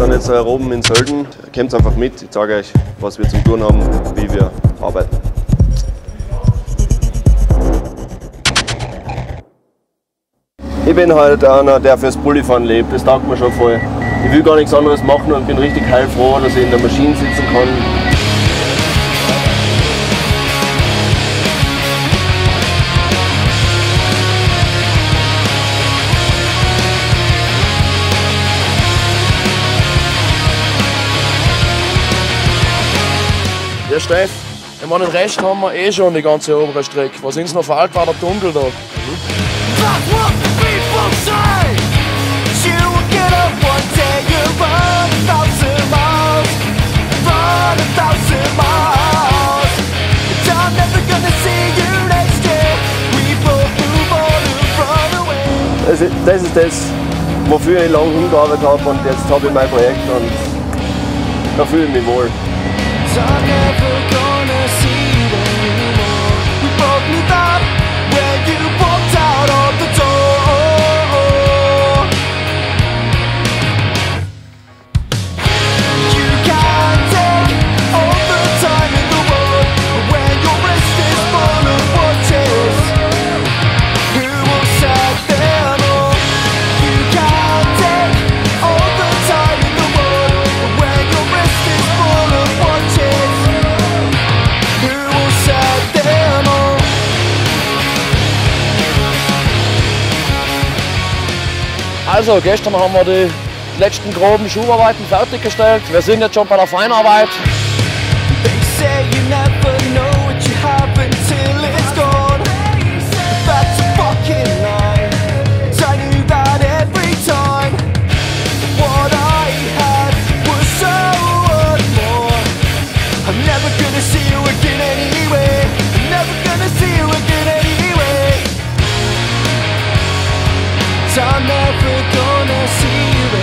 also hier oben in Sölden. Kommt einfach mit, ich zeige euch, was wir zum tun haben, wie wir arbeiten. Ich bin halt einer, der fürs Bullifahren lebt, das taugt mir schon voll. Ich will gar nichts anderes machen und bin richtig heilfroh, dass ich in der Maschine sitzen kann. Ja, Steff, ich meine, den Rest haben wir eh schon die ganze obere Strecke. Was uns noch fehlt, war der Tunnel da. Das ist das, ist das wofür ich lange hingearbeitet habe und jetzt habe ich mein Projekt und da fühle ich mich wohl. So I'm never Also, gestern haben wir die letzten groben Schuharbeiten fertiggestellt. Wir sind jetzt schon bei der Feinarbeit. never gonna see you again anyway. I'm never gonna see you again anyway. I'm never gonna see you